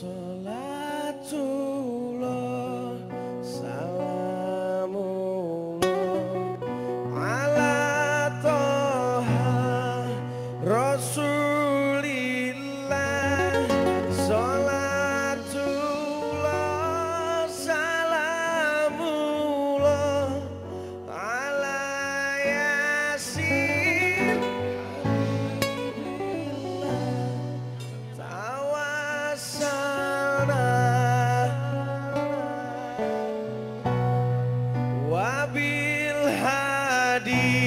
So. Daddy.